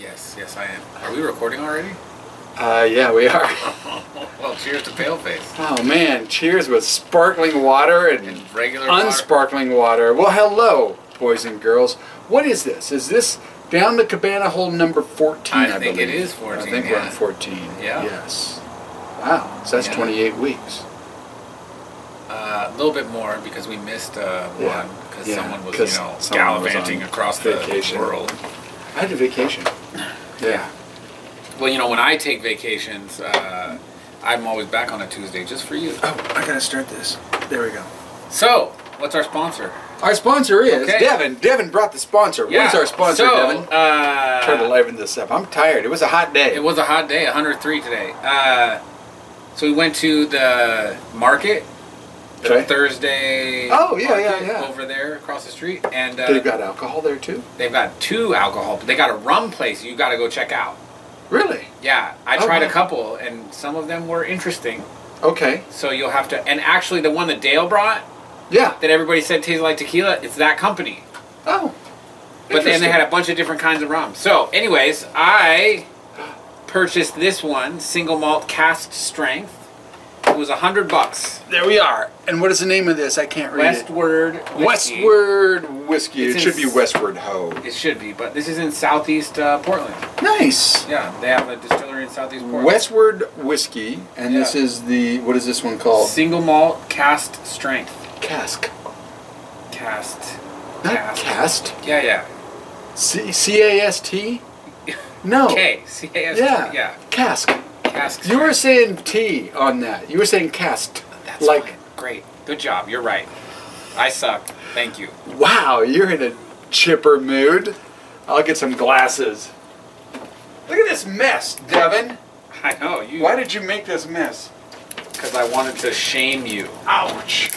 Yes, yes, I am. Are we recording already? Uh, yeah, we are. well, cheers to Paleface. Oh man, cheers with sparkling water and And regular unsparkling water. Well, hello, boys and girls. What is this? Is this down the cabana hole number 14? I I, think it is 14, I think we're yeah. on 14. Yeah. Yes. Wow. So that's Yeah. 28 weeks. Uh, a little bit more because we missed uh, one because Yeah, someone was, you know, gallivanting across the vacation. world. I had a vacation. Yeah. Well, you know, when I take vacations, uh, I'm always back on a Tuesday just for you. Oh, I gotta start this. There we go. So, what's our sponsor? Our sponsor is Okay. Devin. Devin brought the sponsor. What is our sponsor, so, Devin? Uh, Try to liven this up. I'm tired. It was a hot day. It was a hot day, 103 today. Uh, so we went to the market, the Okay. Thursday. Oh, yeah, yeah, yeah. Over there across the street, and uh, They've got alcohol there too. they've got two alcohol. They got a rum place. You got to go check out. Really? Yeah, I Oh, tried a couple, and some of them were interesting. Okay. So you'll have to. And actually, the one that Dale brought, Yeah. that everybody said tasted like tequila, it's that company. Oh. But then they had a bunch of different kinds of rum. So, anyways, I purchased this one, single malt cast strength. It was a hundred bucks. There we are. And what is the name of this? I can't read Westward. it. Whiskey. Westward whiskey. It's it should be Westward Ho. It should be, but this is in southeast uh, Portland. Nice. Yeah, they have a distillery in southeast Portland. Westward whiskey, and this is the what is this one called? Single malt cast strength. Cask. Cast. Not Cast. cast. Yeah, yeah. C C A S T. No. K. C A S T. Yeah. Yeah. Cask. Cask. You were saying T on that. You were saying cast. That's like fine. Great. Good job. You're right. I suck. Thank you. Wow, you're in a chipper mood. I'll get some glasses. Look at this mess, Devin. I know you. Why did you make this mess? Because I wanted to shame you. Ouch.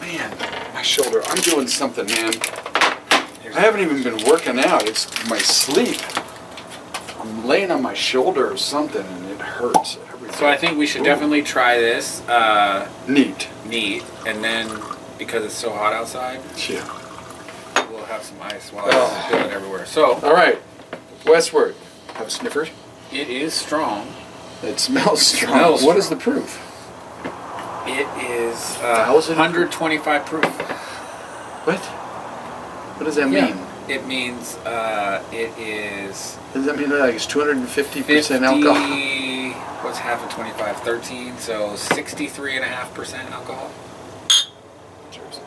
Man, my shoulder. I'm doing something, man. I haven't even been working out. It's my sleep. I'm laying on my shoulder or something and it hurts. Everything. So I think we should Ooh. definitely try this uh, Neat. neat, and then because it's so hot outside, Yeah. we'll have some ice while Oh. I spill it everywhere. So All right. Westward. Have a sniffer. it is strong. It smells strong. Smells what is strong. the proof? It is uh, Thousand? 125 proof. What? What does that Yeah. mean? It means uh, it is Does that mean like it's 250% 50, alcohol? What's half of 25? 13. So 63.5% alcohol. Cheers.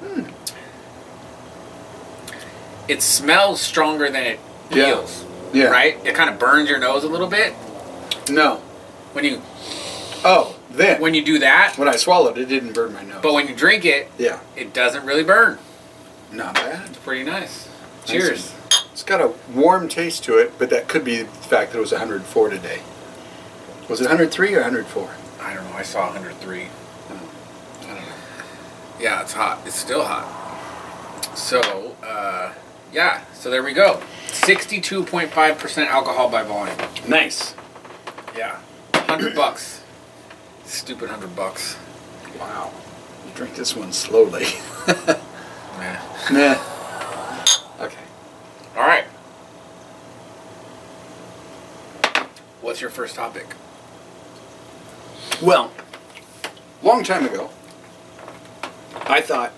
Hmm. It smells stronger than it Yeah. feels. Yeah. Right? It kind of burns your nose a little bit No. when you Oh, then. when you do that. When I swallowed it, it didn't burn my nose. But when you drink it, yeah, it doesn't really burn. not bad. It's pretty nice. Nice. Cheers. It's got a warm taste to it, but that could be the fact that it was 104 today. Was it 103 or 104? I don't know. I saw 103. Oh. I don't know. Yeah, it's hot. It's still hot. So, uh, yeah. So there we go. 62.5% alcohol by volume. Nice. Yeah. 100 bucks. Stupid 100 bucks. Wow. You drink this one slowly. Yeah. nah. Okay. All right. What's your first topic? Well, long time ago, I thought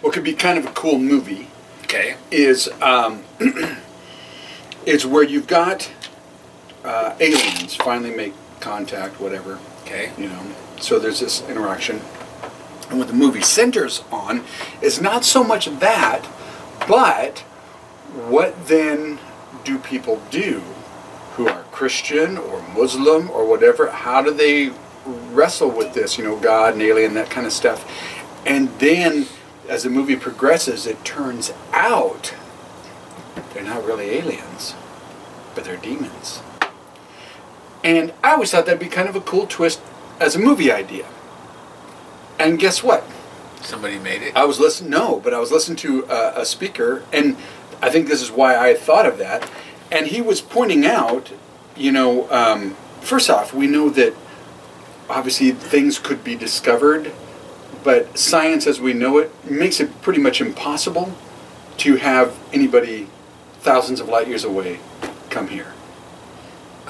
what could be kind of a cool movie Okay. is um, is where you've got uh, aliens finally make contact, whatever Okay. you know. So there's this interaction, and what the movie centers on is not so much that, but what then do people do who are Christian or Muslim or whatever? How do they wrestle with this? You know, God and alien, that kind of stuff, and then. As the movie progresses, it turns out they're not really aliens, but they're demons. And I always thought that'd be kind of a cool twist as a movie idea. And guess what? Somebody made it. I was listening, no, but I was listening to a, a speaker, and I think this is why I thought of that. And he was pointing out, you know, um, first off, we know that obviously things could be discovered but science as we know it makes it pretty much impossible to have anybody thousands of light years away come here.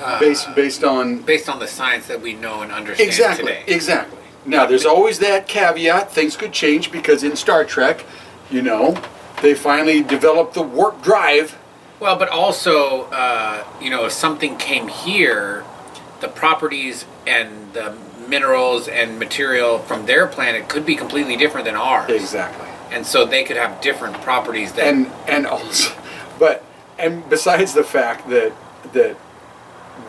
Uh, Based based on based on the science that we know and understand exactly today. exactly. Now there's always that caveat. Things could change because in Star Trek, you know, they finally developed the warp drive. Well, but also, uh, you know, if something came here, the properties and the minerals and material from their planet could be completely different than ours. Exactly. And so they could have different properties that. and and also, but and besides the fact that that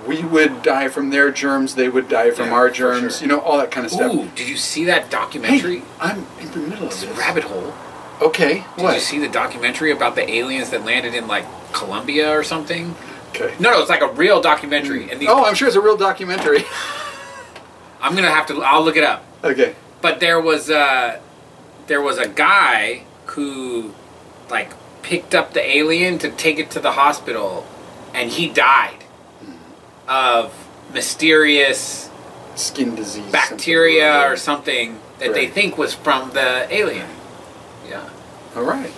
we would die from their germs, they would die from Yeah, our germs. sure. You know all that kind of stuff. Ooh, did you see that documentary? Hey, I'm in the middle of this. rabbit hole. Okay, Did what? you see the documentary about the aliens that landed in like Colombia or something? Okay. No, no, it's like a real documentary. And these, Oh, I'm sure it's a real documentary. I'm gonna have to. I'll look it up. okay. But there was a there was a guy who like picked up the alien to take it to the hospital, and he died of mysterious Skin disease. bacteria or something. something that they think was from the alien. Yeah. All right.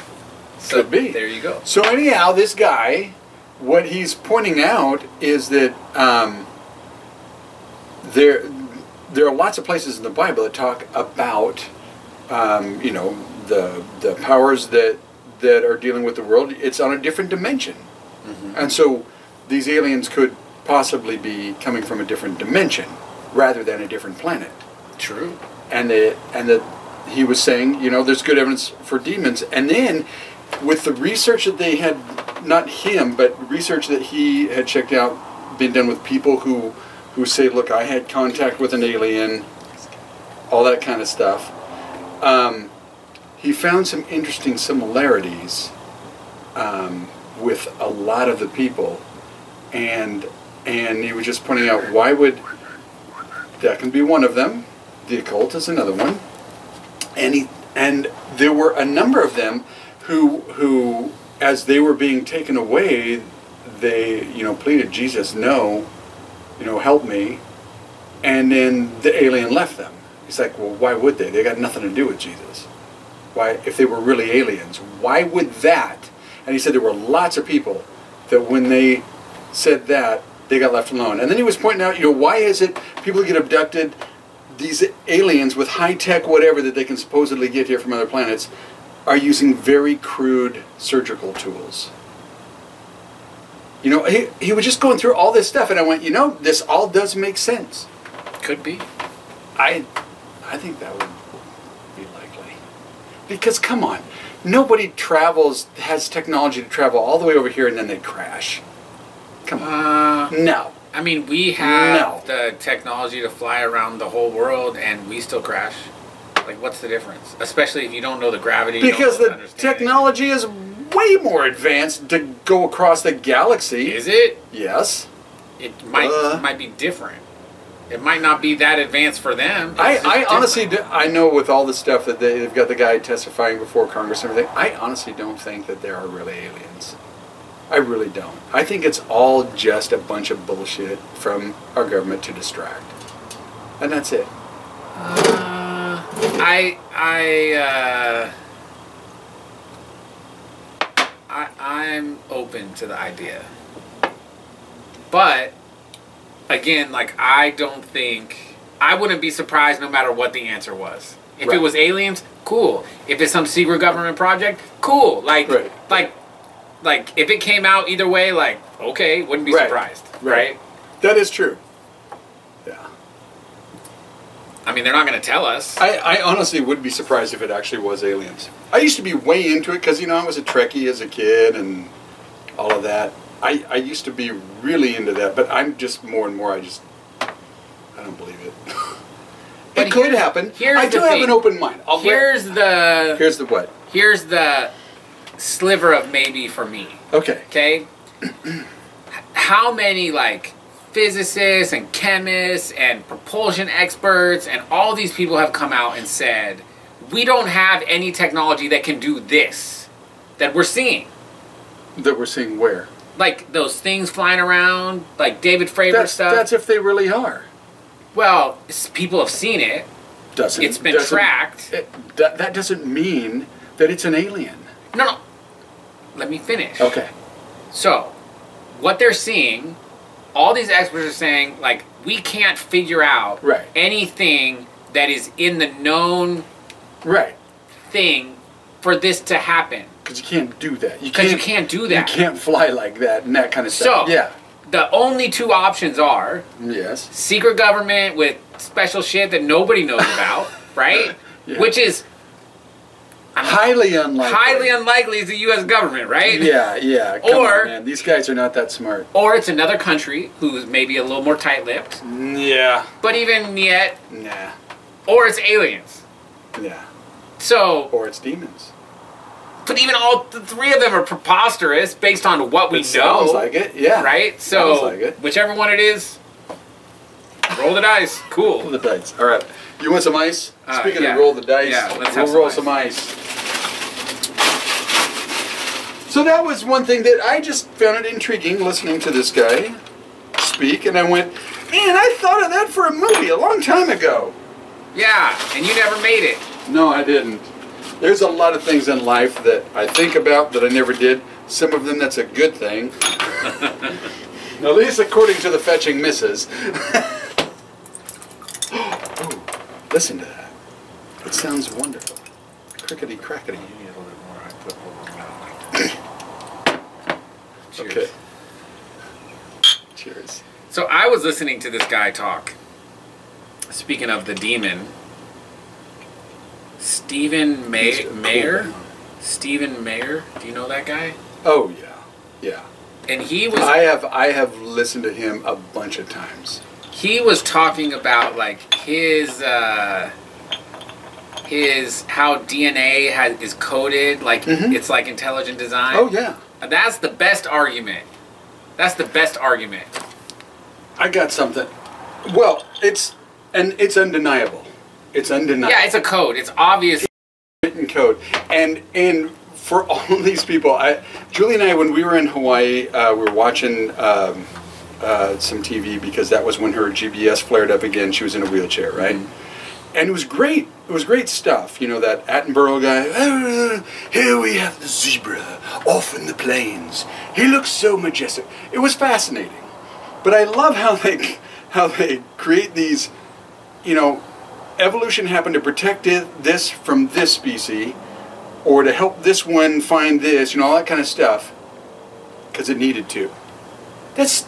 So Could be. There you go. So anyhow, this guy, what he's pointing out is that um, there there are lots of places in the Bible that talk about um, you know the the powers that that are dealing with the world. It's on a different dimension, and so these aliens could possibly be coming from a different dimension rather than a different planet True. and that and that he was saying, you know, there's good evidence for demons. And then with the research that they had, not him, but research that he had checked out, been done with people who who say, look, I had contact with an alien, all that kind of stuff. Um, he found some interesting similarities um, with a lot of the people, and and he was just pointing out why would that can be one of them. The occult is another one, and he and there were a number of them who who as they were being taken away, they you know pleaded Jesus, no, you know help me, and then the alien left them. He's like, well, why would they? They got nothing to do with Jesus. Why, if they were really aliens, why would that? And he said there were lots of people that when they said that, they got left alone. And then he was pointing out, you know, why is it people get abducted, these aliens with high tech whatever that they can supposedly get here from other planets are using very crude surgical tools. You know, he, he was just going through all this stuff, and I went, you know, this all does make sense. Could be. I, I think that would be likely. Because come on, nobody travels has technology to travel all the way over here and then they crash. Come on, Uh, no. I mean, we have No. the technology to fly around the whole world, and we still crash. Like, what's the difference? Especially if you don't know the gravity. Because the technology is way more advanced to go across the galaxy. Is it? Yes. It might Uh. might be different. It might not be that advanced for them. I, It's I honestly, do, I know with all the stuff that they've got the guy testifying before Congress and everything, I honestly don't think that there are really aliens. I really don't. I think it's all just a bunch of bullshit from our government to distract. And that's it. Uh, I I uh, I I'm open to the idea, but again, like I don't think I wouldn't be surprised no matter what the answer was. If Right. it was aliens, cool. If it's some secret government project, cool. Like Right. like like if it came out either way, like okay, wouldn't be Right. surprised, Right. right? That is true. Yeah. I mean, they're not going to tell us. I, I honestly would be surprised if it actually was aliens. I used to be way into it because, you know, I was a Trekkie as a kid and all of that. I, I used to be really into that, but I'm just more and more, I just, I don't believe it. But it could happen. here's I do the have thing. an open mind. I'll gra- Here's the Here's the what? here's the sliver of maybe for me. Okay. Okay, how many like physicists and chemists and propulsion experts and all these people have come out and said we don't have any technology that can do this that we're seeing. That we're seeing where? Like those things flying around, like David Fravor That's, stuff. that's if they really are. well, people have seen it. doesn't. It's been doesn't- tracked. it- that, that doesn't mean that it's an alien. No, no. Let me finish. Okay. So, what they're seeing, all these experts are saying, like, we can't figure out Right. anything that is in the known Right. thing for this to happen. Because you can't do that. You Because you can't do that. You can't fly like that and that kind of stuff. So, yeah. the only two options are Yes. secret government with special shit that nobody knows about, right? Yeah. Which is Highly unlikely. highly unlikely is the U.S. government, right? Yeah, yeah. Come Or- on, man. These guys are not that smart. Or it's another country who's maybe a little more tight-lipped, Yeah. but even yet, Nah. or it's aliens. Yeah. So, Or it's demons. but even all the three of them are preposterous based on what we It know, sounds like it. Yeah. right? So, Sounds like it. whichever one it is, roll the dice. Cool. Roll the dice. All right. You want some ice? Uh, Speaking yeah. of roll the dice, Yeah, let's we'll some roll ice. some ice. So that was one thing that I just found it intriguing listening to this guy speak, and I went, man, I thought of that for a movie a long time ago. Yeah, and you never made it. No, I didn't. There's a lot of things in life that I think about that I never did. Some of them that's a good thing. At least according to the fetching missus. Ooh, listen to that. It sounds wonderful. Crickety crackety. You need a little bit more. I put a little around like that. Cheers. Okay. Cheers. So I was listening to this guy talk. Speaking of the demon, Stephen May- He's cool, Meyer. Stephen Meyer. Do you know that guy? Oh yeah, yeah. And he was I have I have listened to him a bunch of times. He was talking about like his uh, his how DNA has is coded like Mhm. it's like intelligent design. Oh yeah. That's the best argument. That's the best argument. I got something. Well, it's and it's undeniable. It's undeniable. Yeah, it's a code. It's obvious. written code. And and for all these people, I, Julie and I, when we were in Hawaii, uh, we were watching um, uh, some TV because that was when her GBS flared up again. She was in a wheelchair, right? And it was great. It was great stuff. You know that Attenborough guy. "Ah, here we have the zebra off in the plains. He looks so majestic. It was fascinating. But I love how they how they create these. You know, evolution happened to protect it, this from this species, or to help this one find this, you know, all that kind of stuff, because it needed to. That's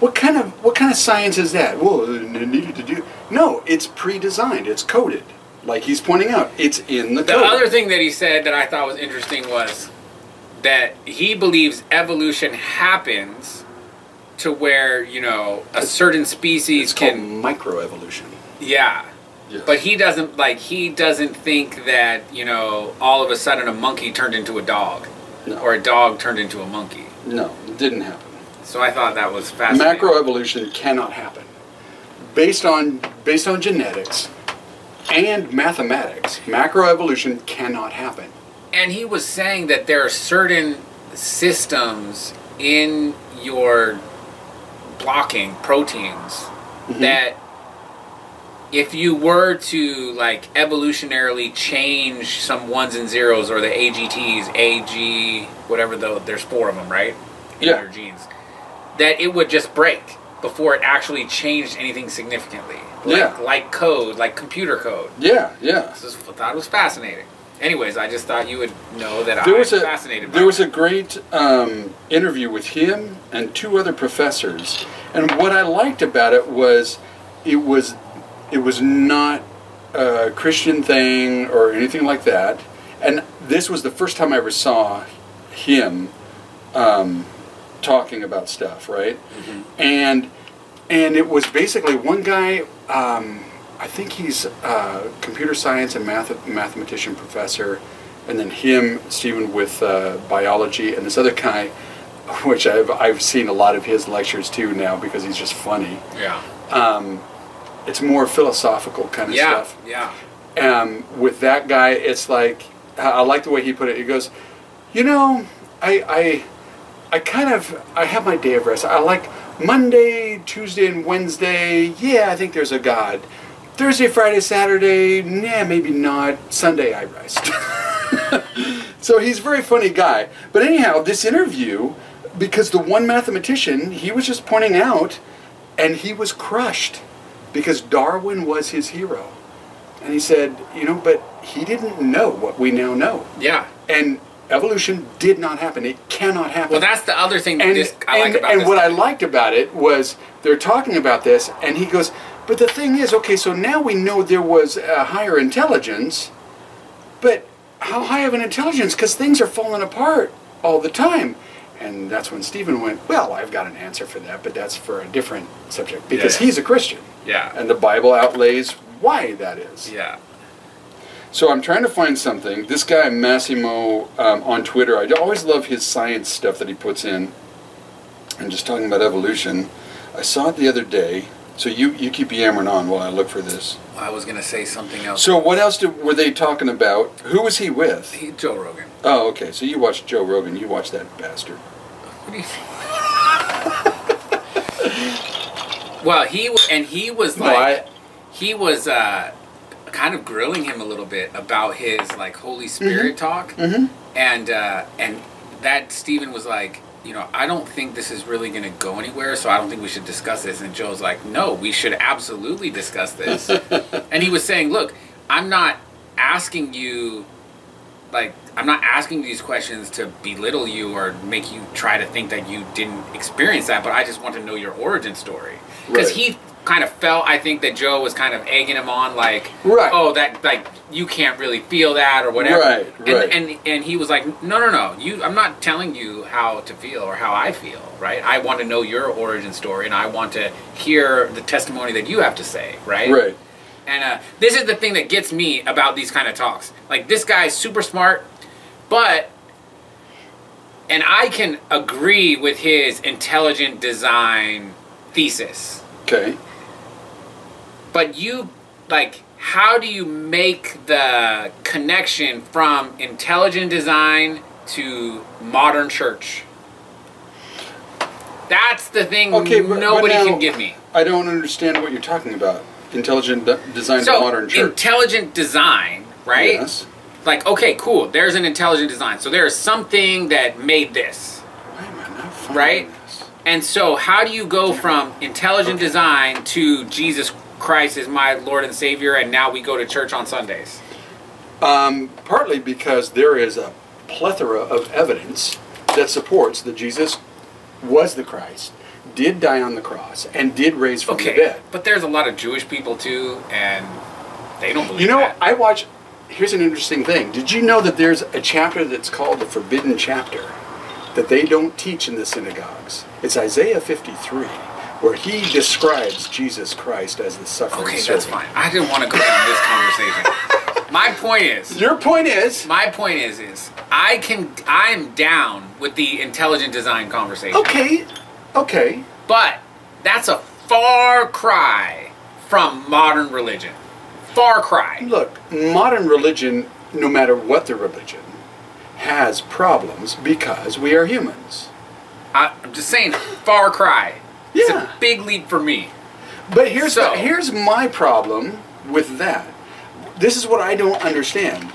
what kind of what kind of science is that? Well, uh, it needed to do. No, it's pre-designed. It's coded. Like he's pointing out, it's in the, The code. other thing that he said that I thought was interesting was that he believes evolution happens to where, you know, a certain species can microevolution. yeah. Yes. But he doesn't like he doesn't think that, you know, all of a sudden a monkey turned into a dog No. or a dog turned into a monkey. no, it didn't happen. So I thought that was fascinating. Macroevolution cannot happen. Based on based on genetics and mathematics, macroevolution cannot happen. And he was saying that there are certain systems in your blocking proteins Mm-hmm. that if you were to like evolutionarily change some ones and zeros or the AGTs, AG, whatever though, there's four of them, right? In Yeah. your genes, that it would just break before it actually changed anything significantly. Like, Yeah. Like code, like computer code. Yeah, yeah. This is, I thought it was fascinating. Anyways, I just thought you would know that There I'm was a fascinated by there was it. a great um, interview with him and two other professors, and what I liked about it was it was it was not a Christian thing or anything like that, and this was the first time I ever saw him um, talking about stuff, right? Mm-hmm. And and it was basically one guy. Um, I think he's a computer science and math mathematician professor, and then him, Stephen, with uh, biology, and this other guy, which I've I've seen a lot of his lectures too now because he's just funny. yeah, Um, it's more philosophical kind of yeah, stuff yeah. um, with that guy, it's like I I like the way he put it. He goes, you know, I I I kind of I have my day of rest. I like Monday, Tuesday, and Wednesday. Yeah, I think there's a God, Thursday, Friday, Saturday, nah, maybe not. Sunday, I rest. so he's a very funny guy. But anyhow, this interview, because the one mathematician, he was just pointing out, and he was crushed because Darwin was his hero. And he said, you know, but he didn't know what we now know. Yeah. And evolution did not happen. It cannot happen. Well, that's the other thing and, this, I like and, about and what I liked about it was they're talking about this, and he goes, but the thing is, okay, so now we know there was a higher intelligence, but how high of an intelligence? Because things are falling apart all the time. And that's when Stephen went, well, I've got an answer for that, but that's for a different subject because Yeah. he's a Christian, yeah. and the Bible outlays why that is. Yeah. So I'm trying to find something. This guy Massimo um, on Twitter, I always love his science stuff that he puts in. And just talking about evolution, I saw it the other day. So you you keep yammering on while I look for this. I was going to say something else. So what else did, were they talking about? Who was he with? He, Joe Rogan. Oh, okay. So you watched Joe Rogan. You watched that bastard. What do you Well, he and he was No, like I- he was uh, kind of grilling him a little bit about his like Holy Spirit talk, Mhm. and uh, and that Stephen was like, you know, I don't think this is really going to go anywhere, so I don't think we should discuss this. And Joe's like, no, we should absolutely discuss this. and he was saying, look, I'm not asking you like I'm not asking these questions to belittle you or make you try to think that you didn't experience that, but I just want to know your origin story. Because Right. he kind of felt, I think that Joe was kind of egging him on, like, Right. oh, that like you can't really feel that or whatever. Right, and, right. And and he was like, no, no, no, you. I'm not telling you how to feel or how I feel, right? I want to know your origin story, and I want to hear the testimony that you have to say, right? Right. And uh, this is the thing that gets me about these kind of talks. Like this guy's super smart, but and I can agree with his intelligent design thesis. Okay. But you like how do you make the connection from intelligent design to modern church? That's the thing Okay, but- but nobody now- can give me. I don't understand what you're talking about. Intelligent de- design to modern church. intelligent design, right? Yes. Like, okay, cool. There's an intelligent design. So there's something that made this. Why am I not Right? this? And so how do you go from intelligent Okay. design to Jesus Christ is my Lord and Savior and now we go to church on Sundays? Um, partly because there is a plethora of evidence that supports that Jesus was the Christ, did die on the cross, and did raise from the Okay. dead. But there's a lot of Jewish people too and they don't believe You know, that. I watch. Here's an interesting thing. Did you know that there's a chapter that's called the Forbidden Chapter that they don't teach in the synagogues? It's Isaiah 53, where he describes Jesus Christ as the suffering Okay, servant. that's fine. I didn't want to go down this conversation. My point is Your point is my point is is I can I'm down with the intelligent design conversation. okay, okay. But that's a far cry from modern religion. Far cry. Look, modern religion, no matter what the religion, has problems because we are humans. I, I'm just saying, far cry. It's Yeah. a big leap for me. But here's So- the, here's my problem with that. This is what I don't understand.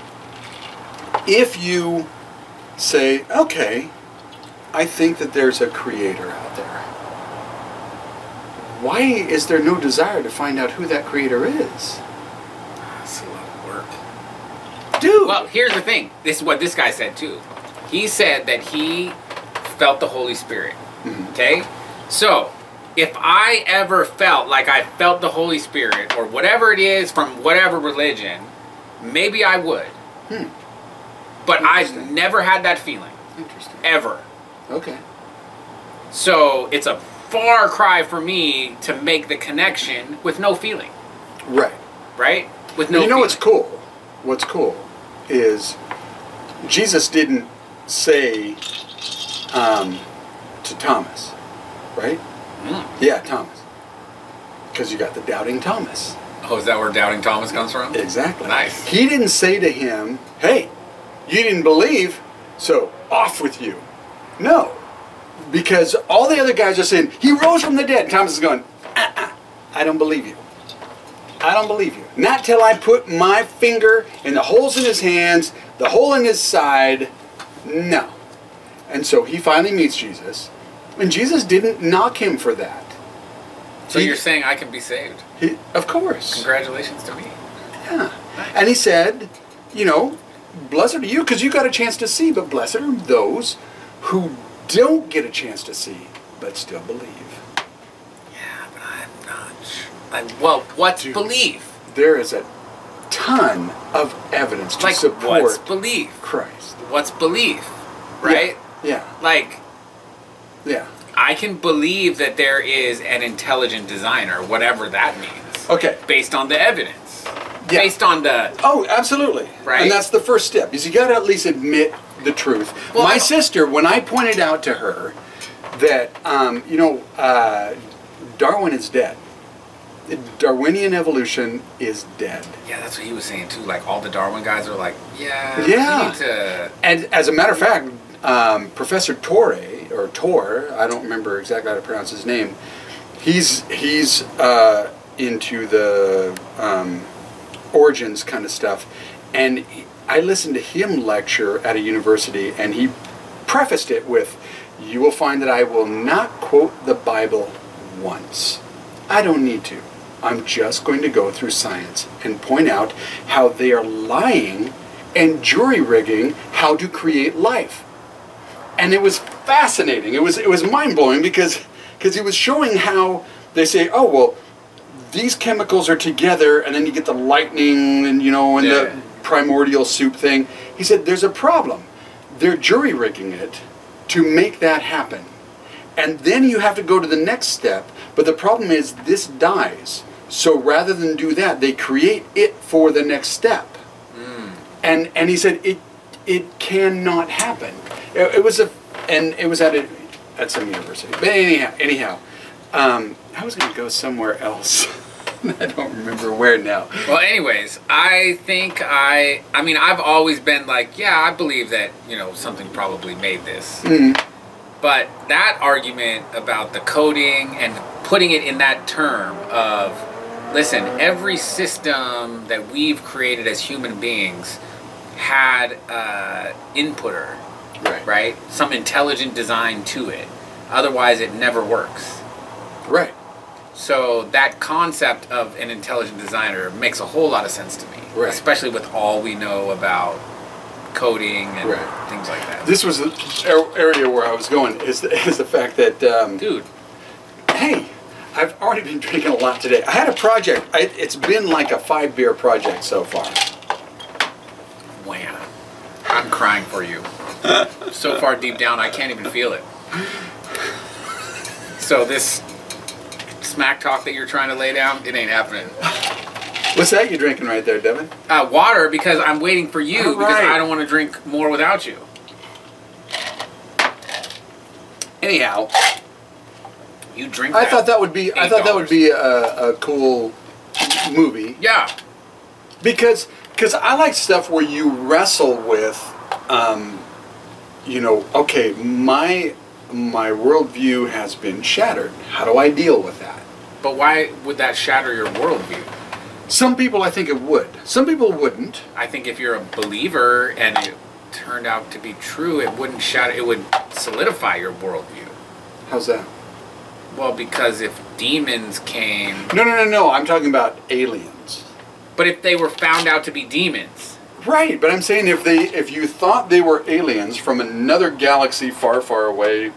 If you say, okay, I think that there's a creator out there. Why is there no desire to find out who that creator is? That's a lot of work. Dude. Well, here's the thing. This is what this guy said too. He said that he felt the Holy Spirit. Mm-hmm. Okay? So, if I ever felt like I felt the Holy Spirit or whatever it is from whatever religion, maybe I would. But I've never had that feeling. Interesting. Ever. Okay. So it's a far cry for me to make the connection with no feeling, Right. right? With no. you know what's cool? What's cool is Jesus didn't say um, to Thomas, right? Mm. Yeah, Thomas. Because you got the doubting Thomas. Oh, is that where doubting Thomas comes from? Exactly. Nice. He didn't say to him, hey, you didn't believe, so off with you. No. Because all the other guys are saying, he rose from the dead. Thomas is going, uh-uh, I don't believe you. I don't believe you. Not till I put my finger in the holes in his hands, the hole in his side. No. And so he finally meets Jesus, and Jesus didn't knock him for that. So He- you're saying I can be saved? He, of course. Congratulations to me. Yeah. And he said, you know, blessed are you because you got a chance to see, but blessed are those who don't get a chance to see but still believe. Yeah, but I'm not. Sure. I, well, what's Dude. belief? There is a ton of evidence to Like support what's belief? Christ. What's belief? Right? Yeah. Like Yeah. I can believe that there is an intelligent designer, whatever that means, Okay. based on the evidence. Yeah. Based on the Oh, absolutely. Right. And that's the first step. Is you got to at least admit the truth. Well, My sister, when I pointed out to her that, um, you know, uh, Darwin is dead. Darwinian evolution is dead. Yeah, that's what he was saying too. Like all the Darwin guys are like, yeah, Yeah. we need to And as a matter of fact, um, Professor Torre or Tor, I don't remember exactly how to pronounce his name. He's he's uh, into the um, origins kind of stuff, and I listened to him lecture at a university, and he prefaced it with, "You will find that I will not quote the Bible once. I don't need to. I'm just going to go through science and point out how they are lying and jury rigging how to create life." and it was fascinating. It was it was mind blowing because because he was showing how they say, oh well, these chemicals are together, and then you get the lightning, and you know, and Yeah. the primordial soup thing. He said, there's a problem. They're jury rigging it to make that happen, and then you have to go to the next step. But the problem is this dies. So rather than do that, they create it for the next step hmm. and and he said it it cannot happen. It, it was a and it was at a at some university. But anyhow, anyhow, um, I was going to go somewhere else. I don't remember where now. Well, anyways, I think I. I mean, I've always been like, yeah, I believe that you know something probably made this. But that argument about the coding and putting it in that term of, listen, every system that we've created as human beings had uh, inputter, Right. right? Some intelligent design to it. Otherwise, it never works. Right. So that concept of an intelligent designer makes a whole lot of sense to me, Right. especially with all we know about coding and Right. things like that. This was the area where I was going. Is the, is the fact that um, Dude, hey, I've already been drinking a lot today. I had a project. I, it's been like a five beer project so far. wham! I'm crying for you. So far deep down, I can't even feel it. So this smack talk that you're trying to lay down, it ain't happening. What's that you're drinking right there, Devin? Uh, water because I'm waiting for you All because right. I don't want to drink more without you. Anyhow, You drink. I thought that would be I thought that would be a, a cool movie Yeah. because because I like stuff where you wrestle with, um, you know, okay, my my worldview has been shattered. How do I deal with that? But why would that shatter your worldview? Some people I think it would. Some people wouldn't. I think if you're a believer and it turned out to be true, it wouldn't shatter. It would solidify your worldview. How's that? Well, because if demons came, No, no, no, no. I'm talking about aliens. but if they were found out to be demons, Right, but I'm saying if they if you thought they were aliens from another galaxy far, far away,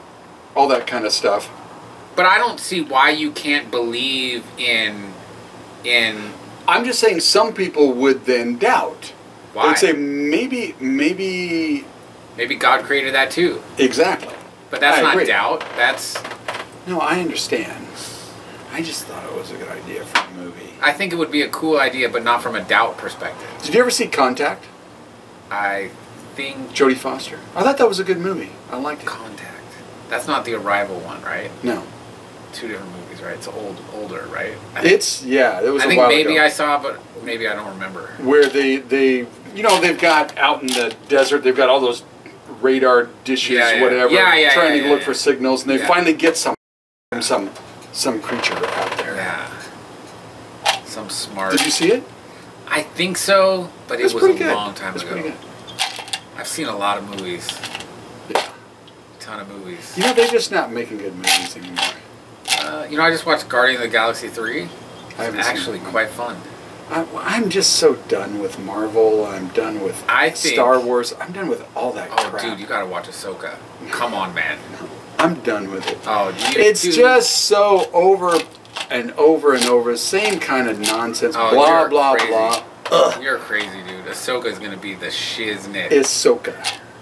all that kind of stuff. but I don't see why you can't believe in in I'm just saying some people would then doubt. why. They'd say maybe, maybe Maybe God created that too. exactly. But that's I not agree. doubt. That's No, I understand. I just thought it was a good idea for a movie. I think it would be a cool idea, but not from a doubt perspective. Did you ever see Contact? I think Jodie Foster. I thought that was a good movie. I liked it. Contact. That's not the Arrival one, right? No, Two different movies, right? It's old, older, right? Think, it's yeah. It was I a think while maybe ago. I saw, but maybe I don't remember. where they they you know they've got out in the desert they've got all those radar dishes Yeah, yeah. whatever Yeah, yeah, trying to look for signals and they finally get some some some creature out there. Yeah. Some smart. Did you see it? I think so, but it was a good. long time ago. I've seen a lot of movies. Yeah. A ton of movies. You know, they're just not making good movies anymore. Uh, you know, I just watched Guardian of the Galaxy 3. I It's actually quite fun. I, I'm just so done with Marvel. I'm done with I think- Star Wars. I'm done with all that Oh, crap. dude, you gotta watch Ahsoka. Come on, man. I'm done with it. Oh, you, It's dude. just so over and over and over. Same kind of nonsense. Oh, blah, blah, crazy. blah. Ugh. You're crazy, dude. Ahsoka is gonna be the shiznit. Ahsoka.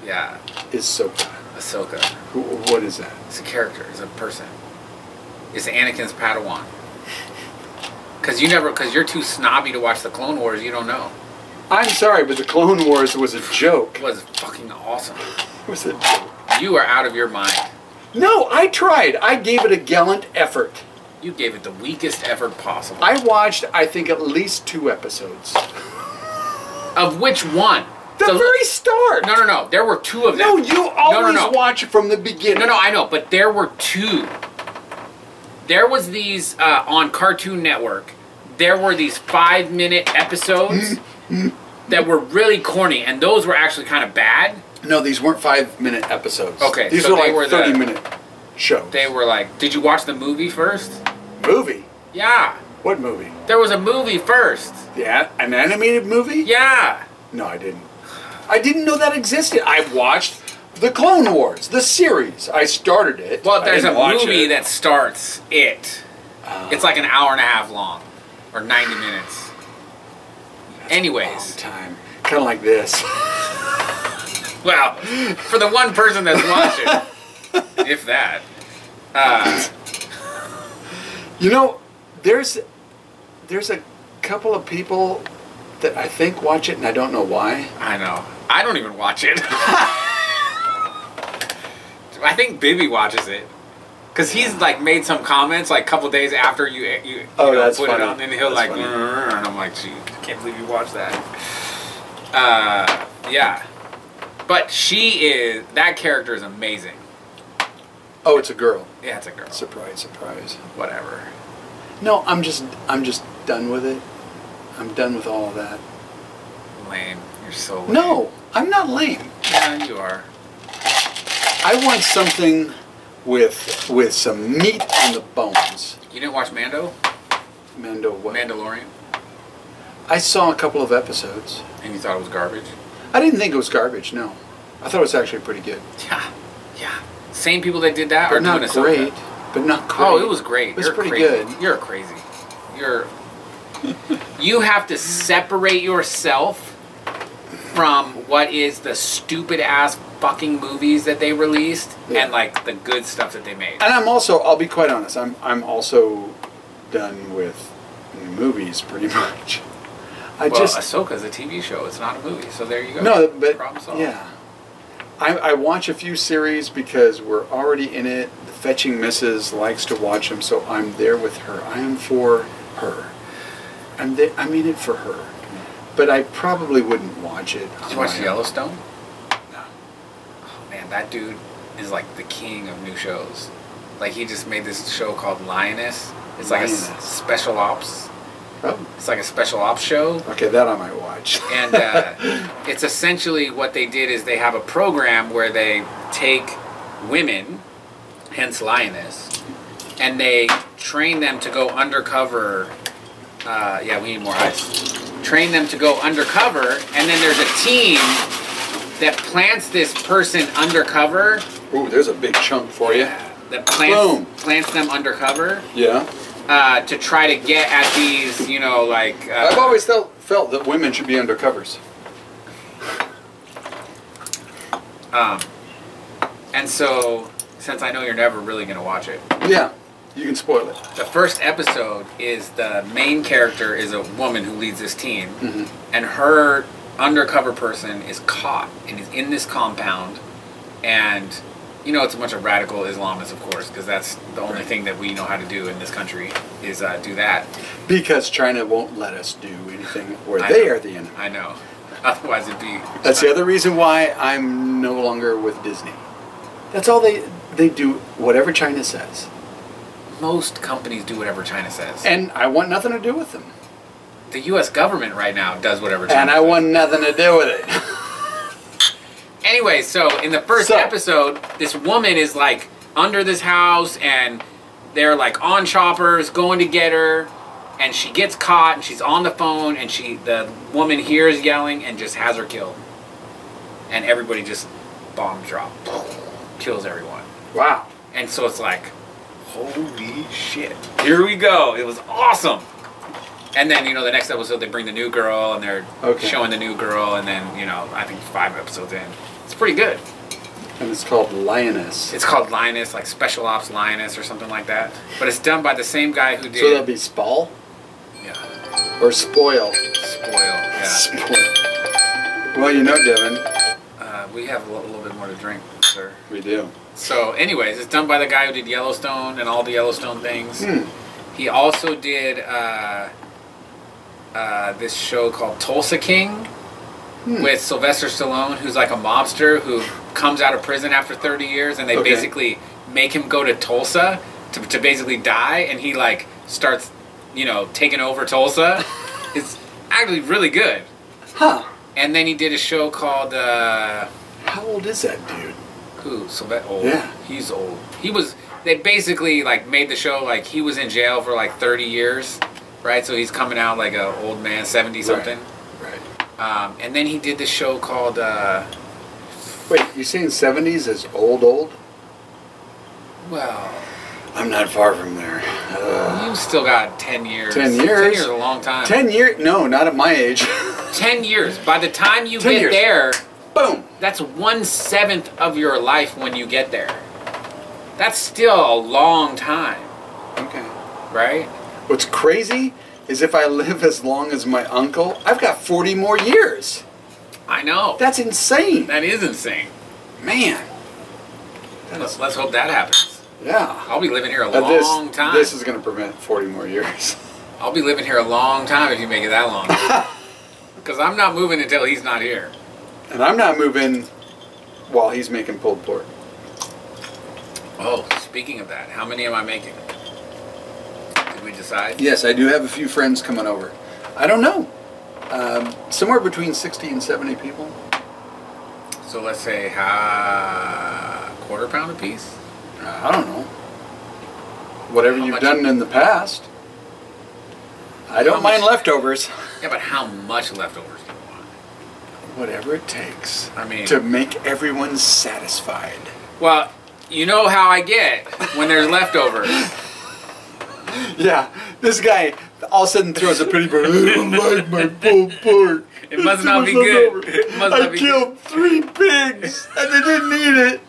yeah, Ahsoka. Ahsoka. Who, what is that? It's a character. It's a person. It's Anakin's Padawan. Cause you never, cause you're too snobby to watch the Clone Wars. You don't know. I'm sorry, but the Clone Wars was a joke. It was fucking awesome. It was a joke. You are out of your mind. No, I tried. I gave it a gallant effort. You gave it the weakest effort possible. I watched, I think, at least two episodes. of which one? The So- very start. No, no, no. There were two of them. No, you always no. watch from the beginning. No, no, I know, but there were two. There was these uh, on Cartoon Network. There were these five-minute episodes that were really corny, and those were actually kind of bad. No, these weren't five minute episodes. Okay, These so were they like were the- 30 minute shows. They were like, did you watch the movie first? Movie? Yeah, What movie? there was a movie first. Yeah, an animated movie? Yeah, No, I didn't. I didn't know that existed. I watched the Clone Wars, the series. I started it. well, there's a movie it. that starts it. Uh, It's like an hour and a half long, or 90 minutes. long Anyways, time. Kind of like this. well, for the one person that's watching, if that. Uh, You know, there's there's a couple of people that I think watch it, and I don't know why. I know. I don't even watch it. I think Bibby watches it. Cause he's like made some comments like a couple days after you you, you Oh, know, put funny. it on, and he'll That's like, and I'm like, gee, I can't believe you watched that. Uh, yeah, but she is that character is amazing. Oh, it's a girl. Yeah, it's a girl. Surprise, surprise. Whatever. No, I'm just I'm just done with it. I'm done with all of that. Lame. You're so lame. No, I'm not lame. Yeah, you are. I want something with with some meat on the bones. You didn't watch Mando? Mando what? Mandalorian? I saw a couple of episodes. And you thought it was garbage? I didn't think it was garbage. No, I thought it was actually pretty good, Yeah. Yeah. Same people that did that but are not doing great. But not great. Oh, it was great. It was You're pretty crazy. good. You're crazy. You're. you have to separate yourself from what is the stupid ass fucking movies that they released Yeah. and like the good stuff that they made. And I'm also, I'll be quite honest, I'm I'm also done with movies pretty much. I well, just Ahsoka's a TV show. It's not a movie. So there you go. no, but Problem yeah, I, I watch a few series because we're already in it. The fetching missus likes to watch them, so I'm there with her. I am for her. I'm there, I'm in it for her. But I probably wouldn't watch it. Did you watch. Yellowstone? No. Oh man, that dude is like the king of new shows. Like he just made this show called Lioness. It's like a Lioness. special ops. It's like a special ops show. okay, that I might watch. and uh, it's essentially what they did is they have a program where they take women, hence lioness, and they train them to go undercover. Uh, yeah, we need more ice. Train them to go undercover, and then there's a team that plants this person undercover. Ooh, there's a big chunk for you. That plants Boom. plants them undercover Yeah. Uh, to try to get at these, you know, like. Uh, I've always felt felt that women should be undercovers. Um, and so, since I know you're never really gonna watch it, Yeah, you can spoil it. the first episode is the main character is a woman who leads this team, Mhm. and her undercover person is caught and is in this compound, and you know it's a bunch of radical Islamists, of course, because that's the only Right. thing that we know how to do in this country is uh, do that. Because China won't let us do anything where they know. are the enemy. I know. Otherwise, it'd be. That's the other reason why I'm no longer with Disney. That's all they they do. Whatever China says, Most companies do whatever China says. and I want nothing to do with them. the U.S. government right now does whatever. And I Trump want nothing to do with it. Anyway, so in the first So- episode, this woman is like under this house, and they're like on choppers going to get her, and she gets caught, and she's on the phone, and she the woman hears yelling and just has her killed, and everybody just bomb drop, kills everyone. Wow. And so it's like, holy shit. Here we go. It was awesome. And then, you know, the next episode they bring the new girl and they're Okay. showing the new girl and then, you know, I think five episodes in. Pretty good. And it's called Lioness. It's called Lioness, like Special Ops Lioness or something like that. But it's done by the same guy who did So that'd be Spall yeah, or Spoil? Spoil. Yeah. Spoil. Well, you know, Devin, Uh, we have a little, little bit more to drink, sir. we do. So, anyways, it's done by the guy who did Yellowstone and all the Yellowstone things. Hmm. He also did uh, uh, this show called Tulsa King Hmm. with Sylvester Stallone, who's like a mobster who comes out of prison after 30 years, and they Okay. basically make him go to Tulsa to, to basically die, and he like starts, you know, taking over Tulsa. it's actually really good. Huh. And then he did a show called uh, How old is that dude? who? Sylvester. Old. Yeah. He's old. He was. They basically like made the show like he was in jail for like 30 years, right? So he's coming out like a old man, 70 something. Right. Um, and then he did this show called uh, Wait, you're saying 70s is old, old? well, I'm not far from there. Uh, you still got 10 years. 10 years? 10 years? a long time. 10 years? No, not at my age. 10 years. By the time you get years. there, Boom. that's one seventh of your life when you get there. That's still a long time, Okay. right? What's crazy is if I live as long as my uncle, I've got 40 more years. I know. That's insane. that is insane. Man. Let's, let's hope that happens. yeah. I'll be living here a Uh, long this, time. this is going to prevent 40 more years. I'll be living here a long time if you make it that long. Because I'm not moving until he's not here. And I'm not moving while he's making pulled pork. Oh, speaking of that, how many am I making? We decide? Yes, I do have a few friends coming over. I don't know. Um, somewhere between 60 and 70 people. So let's say ha quarter pound a piece. Uh, I don't know. Whatever How you've done in the past. I don't mind much- leftovers. Yeah, but how much leftovers do you want? Whatever it takes I mean, to make everyone satisfied. well, you know how I get when there's leftovers. Yeah, this guy all of a sudden throws a pretty bird. I don't like my pulled pork. It must There's not too be good. must I not be killed three pigs and they didn't eat it.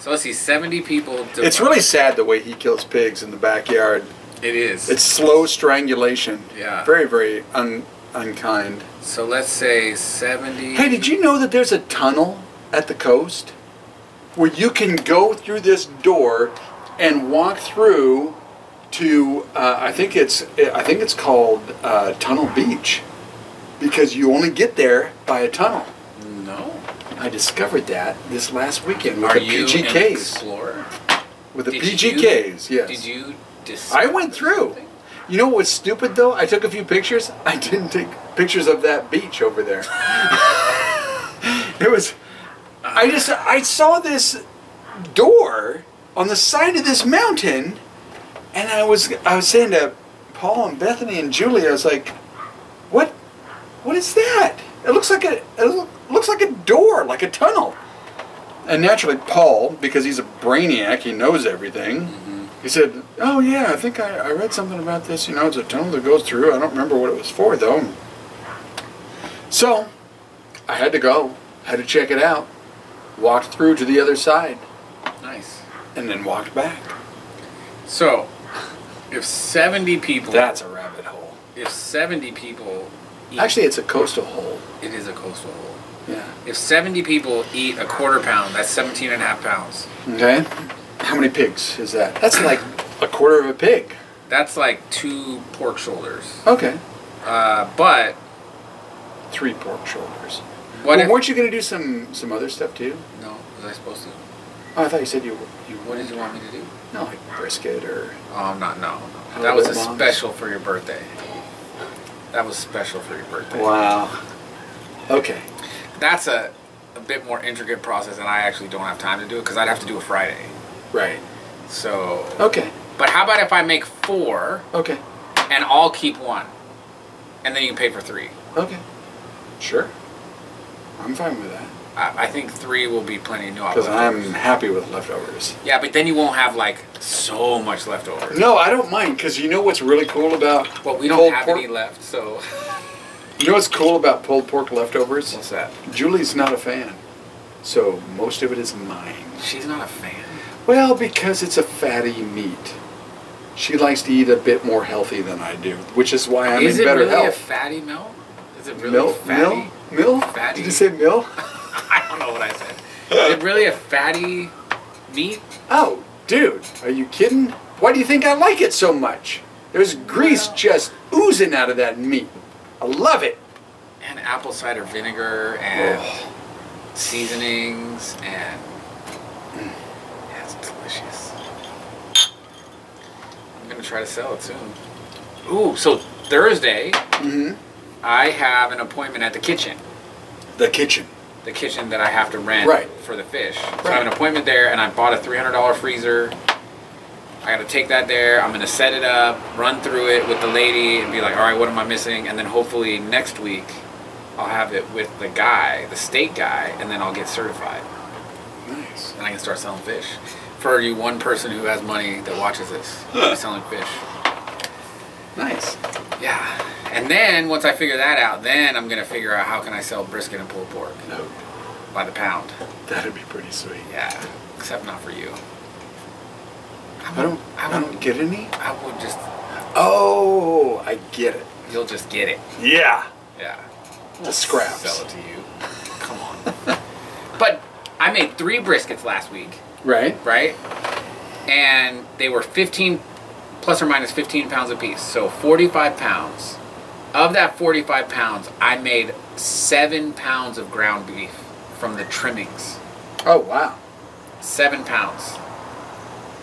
So let's see, 70 people. To It's really sad the way he kills pigs in the backyard. It is. It's slow strangulation. Yeah. Very, very un, unkind. so let's say 70. Hey, did you know that there's a tunnel at the coast where you can go through this door and walk through to? Uh, I think it's I think it's called uh, Tunnel Beach because you only get there by a tunnel. No. I discovered that this last weekend with Are the you an PGKs. explorer? With the Did PGKs, yes. Did you I went through. You know what's stupid though? I took a few pictures. I didn't take pictures of that beach over there. it was. I just I saw this door on the side of this mountain, and I was I was saying to Paul and Bethany and Julie, I was like, "What? What is that? It looks like a it loo- looks like a door, like a tunnel." And naturally, Paul, because he's a brainiac, he knows everything. Mm-hmm. He said, "Oh yeah, I think I, I read something about this. You know, it's a tunnel that goes through. I don't remember what it was for though." So, I had to go. Had to check it out. Walked through to the other side, Nice. and then walked back. So, if 70 people. That's a rabbit hole. If 70 people. Eat, Actually, it's a coastal hole. it is a coastal hole. Yeah. If 70 people eat a quarter pound, that's 17 and a half pounds. Okay. How many pigs is that? That's like a quarter of a pig. That's like two pork shoulders. Okay. Uh, but Three pork shoulders. what well, if. weren't you going to do some some other stuff too? No, was I supposed to? Oh, I thought you said you you What did you want me to do? no like brisket or Oh, not. No, no. That was a special for your birthday. That was special for your birthday. Wow. Okay. That's a, a bit more intricate process, and I actually don't have time to do it because I'd have to do it Friday. Right. So, Okay. but how about if I make four Okay. and I'll keep one, and then you can pay for three? Okay. Sure. I'm fine with that. I, I think three will be plenty. No, Because I'm happy with leftovers. Yeah, but then you won't have like so much leftovers. No, I don't mind because you know what's really cool about Well, we don't have pork? any left, so You know what's cool about pulled pork leftovers? what's that? Julie's not a fan, so most of it is mine. She's not a fan. Well, because it's a fatty meat. She likes to eat a bit more healthy than I do, which is why I'm Is in it better really a health. fatty mill? Is it really mill, fatty? mill, mill. Fatty. Did you say mill? I don't know what I said. Is it really a fatty meat? Oh, dude, are you kidding? Why do you think I like it so much? There's grease just oozing out of that meat. I love it. And apple cider vinegar and Oh. seasonings and yeah, it's delicious. I'm gonna try to sell it soon. Ooh, so Thursday mm -hmm. I have an appointment at the kitchen. The kitchen. The kitchen that I have to rent Right. for the fish. So I have an appointment there and I bought a three hundred dollar freezer. I gotta take that there. I'm gonna set it up, run through it with the lady, and be like, all right, what am I missing? And then hopefully next week, I'll have it with the guy, the state guy, and then I'll get certified, Nice. and I can start selling fish. For you, one person who has money that watches this, selling fish. Nice. Yeah. And then once I figure that out, then I'm gonna figure out how can I sell brisket and pulled pork No, by the pound. that'd be pretty sweet. Yeah. Except not for you. I don't. I I don't get any. I would just. Oh, I get it. You'll just get it. Yeah. Yeah. The scraps. Sell it to you. Come on. but I made three briskets last week, Right. right? And they were 15 plus or minus 15 pounds a piece. So 45 pounds. Of that 45 pounds, I made seven pounds of ground beef from the trimmings. Oh wow. Seven pounds.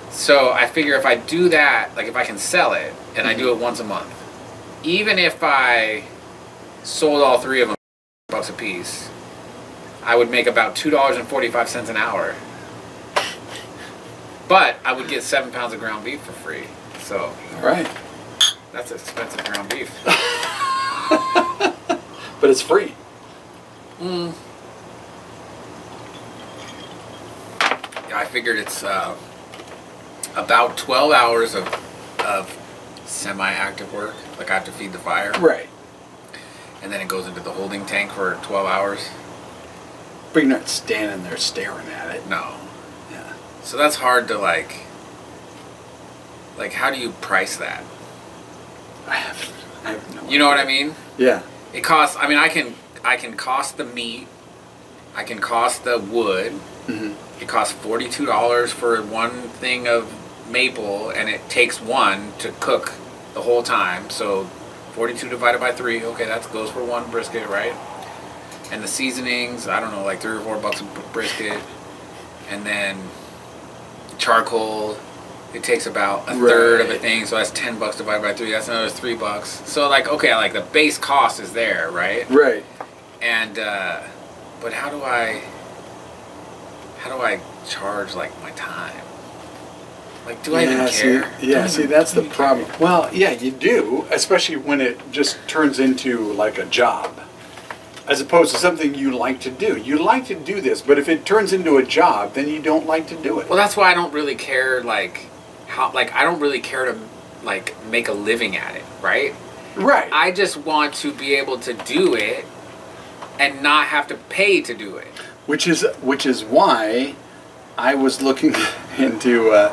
So I figure if I do that, like if I can sell it, and I do it once a month, even if I sold all three of them bucks a piece, I would make about two dollars and forty five cents an hour. But I would get seven pounds of ground beef for free. So All right. that's expensive ground beef. But it's free. Mm. Yeah, I figured it's uh, about 12 hours of, of semi-active work. Like I have to feed the fire, Right. and then it goes into the holding tank for 12 hours. But you're not standing there staring at it. No, Yeah. so that's hard to like. Like, how do you price that? I have. I have no. You know what I mean? Yeah. It costs. I mean, I can I can cost the meat. I can cost the wood. hmm It costs forty two dollars for one thing of maple, and it takes one to cook the whole time. So forty two divided by three. Okay, that goes for one brisket, right? And the seasonings, I don't know, like three or four bucks a brisket, and then charcoal. It takes about a third of a thing, so that's ten bucks divided by three. That's another three bucks. So like, okay, like the base cost is there, right? Right. And uh, but how do I how do I charge like my time? Like do I even care? Do yeah, see, even- that's the I care? problem. Well, yeah, you do, especially when it just turns into like a job, as opposed to something you like to do. You like to do this, but if it turns into a job, then you don't like to do it. Well, that's why I don't really care like how like I don't really care to like make a living at it, right? right. I just want to be able to do it and not have to pay to do it. which is which is why I was looking into a,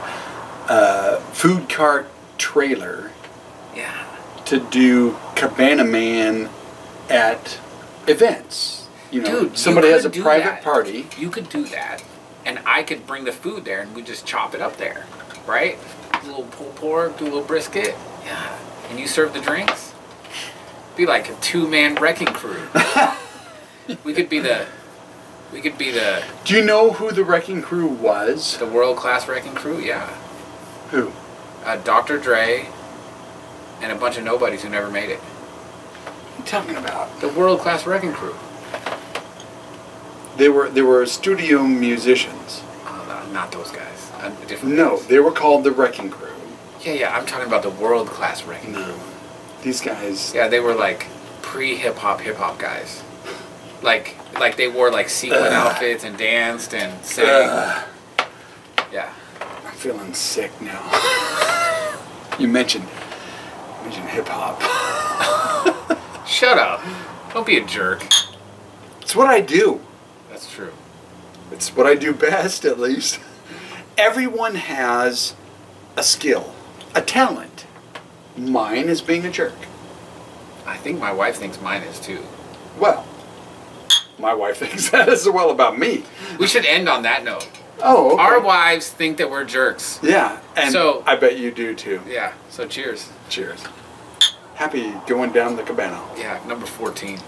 a food cart trailer Yeah. to do Cabana Man at events. You know, Dude, somebody has a private that. party. You could do that, and I could bring the food there, and we just chop it up there, right? Do a little pulled pork, do a little brisket, yeah. And you serve the drinks. Be like a two-man wrecking crew. we could be the, we could be the Do you know who the wrecking crew was? the world-class wrecking crew. Yeah. Who? Uh, Dr. Dre, and a bunch of nobodies who never made it. you talking about? The world class wrecking crew. They were they were studio musicians. Oh, not those guys. Uh, different No, guys. they were called the Wrecking Crew. Yeah, yeah. I'm talking about the world class wrecking crew. These guys. Yeah, they were like pre hip hop hip hop guys. Like like they wore like sequin outfits and danced and sang. Ugh, Yeah. I'm feeling sick now. you mentioned mentioned hip hop. Shut up. Don't be a jerk. It's what I do. That's true. It's what I do best, at least. Everyone has a skill, a talent. Mine is being a jerk. I think my wife thinks mine is too. Well, my wife thinks that as well about me. We should end on that note. Oh, okay. Our wives think that we're jerks. yeah, and So- I bet you do too. Yeah, so cheers. Cheers. Happy going down the cabana. Yeah, number 14.